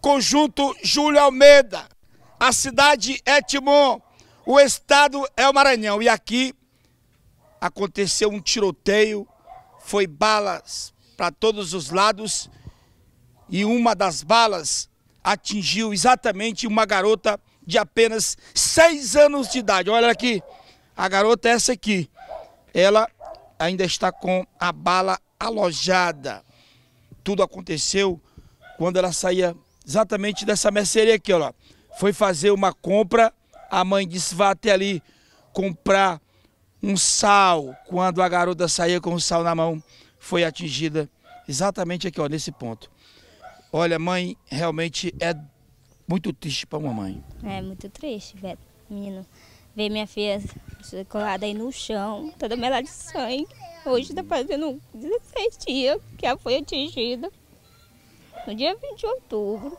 Conjunto Júlio Almeida. A cidade é Timon, o estado é o Maranhão. E aqui aconteceu um tiroteio, foi balas para todos os lados e uma das balas atingiu exatamente uma garota de apenas seis anos de idade. Olha aqui, a garota é essa aqui. Ela ainda está com a bala alojada. Tudo aconteceu quando ela saía exatamente dessa mercearia aqui, ó. Foi fazer uma compra, a mãe disse, vá até ali comprar um sal. Quando a garota saía com o sal na mão, foi atingida exatamente aqui, ó, nesse ponto. Olha, mãe, realmente é muito triste para uma mãe. É muito triste, velho. Menino, ver minha filha colada aí no chão, toda melada de sangue. Hoje está fazendo 16 dias que ela foi atingida. No dia 20 de outubro.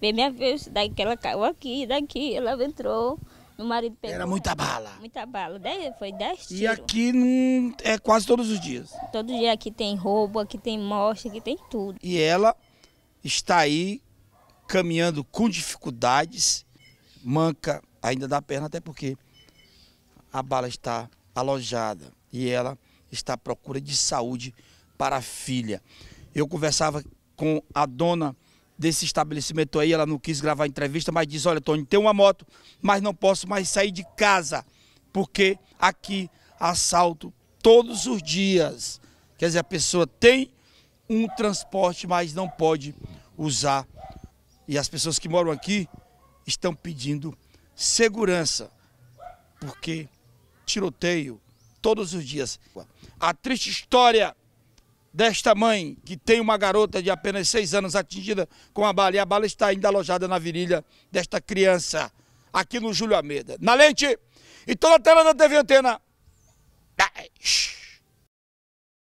Ver minha filha, daí que ela caiu aqui, daqui, ela entrou. Meu marido pegou. Era muita bala. Muita bala. Dez, foi 10 tiros. E aqui hum, é quase todos os dias. Todo dia aqui tem roubo, aqui tem morte, aqui tem tudo. E ela está aí caminhando com dificuldades, manca ainda da perna, até porque a bala está alojada e ela está à procura de saúde para a filha. Eu conversava com a dona desse estabelecimento aí, ela não quis gravar entrevista, mas diz, olha, Tony, tem uma moto, mas não posso mais sair de casa, porque aqui assalto todos os dias. Quer dizer, a pessoa tem um transporte, mas não pode usar. E as pessoas que moram aqui estão pedindo segurança, porque tiroteio todos os dias. A triste história desta mãe que tem uma garota de apenas seis anos atingida com a bala e a bala está ainda alojada na virilha desta criança aqui no Júlio Almeida. Na lente e toda a tela da TV Antena